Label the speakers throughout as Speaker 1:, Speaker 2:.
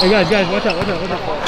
Speaker 1: 哎呀呀我操我操我操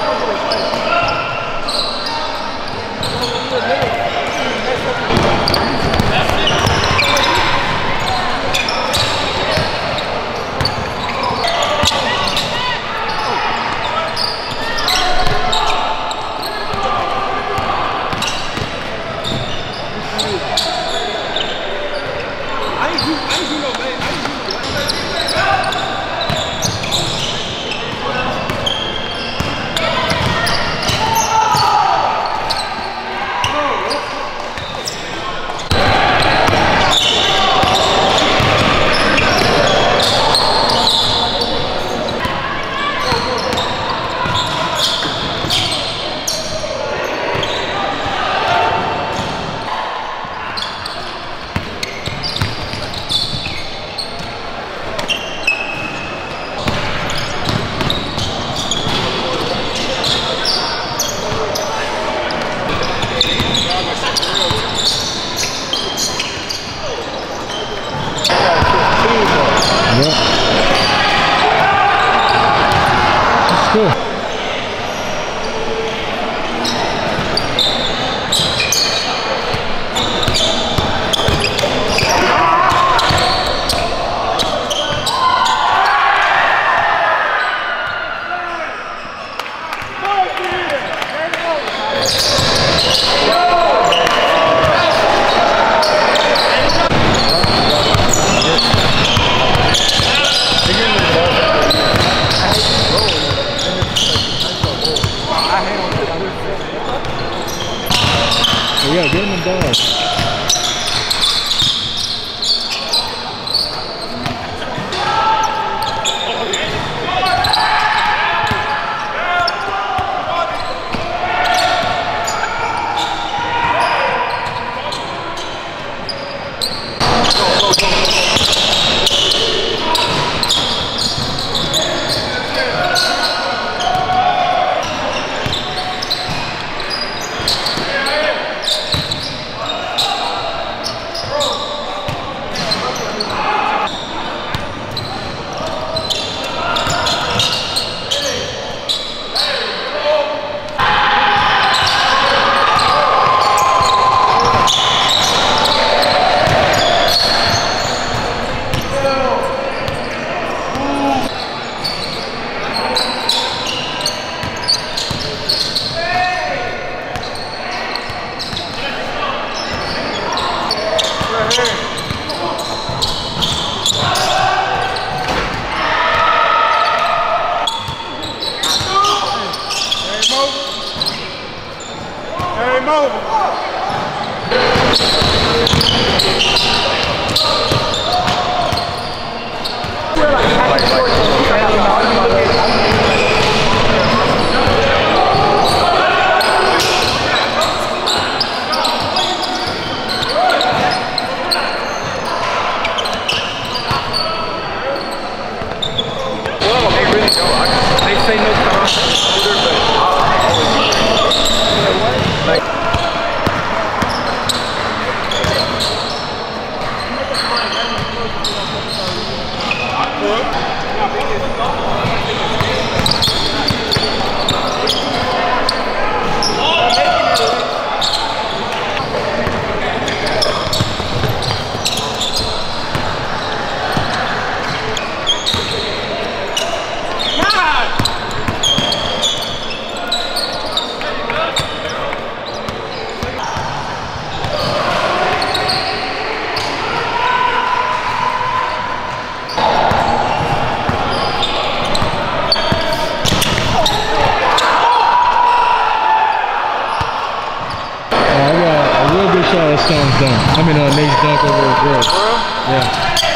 Speaker 1: Thank you. does. over. Dunk. I mean, uh, Nate's dunk over a girl. Yeah.